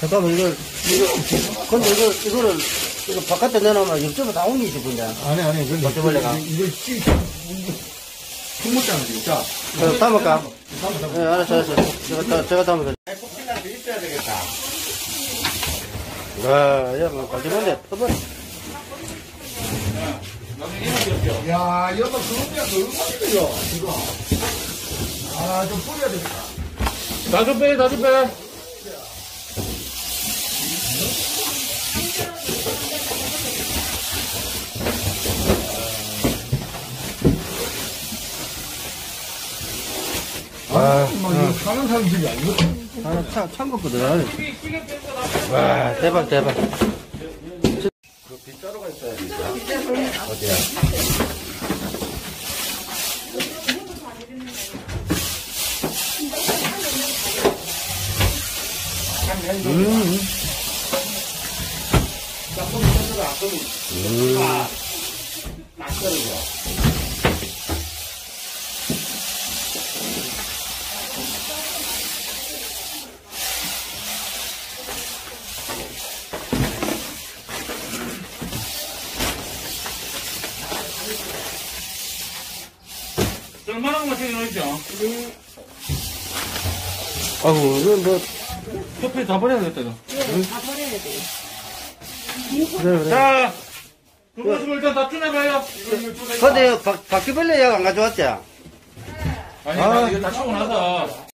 잠깐만, 이거, 이거, 근데 이거, 이거를, 이거 바깥에 내놓으면 옆집에 다 옮기지, 근데. 아니, 아니, 근데. 바퀴벌레가? 이거 씨, 풍물장을 자. 저 담을까? 예, 알았어, 알았어. 제가, 다- 제가 담을게. 폭신한테 있어야 되겠다. 와, 야, 뭐, 가지런데, 터버려. 야, 여보, 그거야, 그 음악이죠, 이거. 아, 좀 뿌려야 되겠다. 나좀 빼, 나좀 빼. 아, 막 이거 사는 사람 집이 아니고. 하나 참, 참고거든. 와, 대박, 대박. 그 빗자루가 있어야 돼. 어디야? 음. 얼마나 맞춰 놓으죠? 아이고, 이거 뭐, 커피 다 버려야겠다, 이거. 그래, 그래. 자, 그것을 일단 다 쪼내봐요. 근데 바, 바퀴벌레 약 안 가져왔지? 아니, 아. 나 이거 다 치고 나서.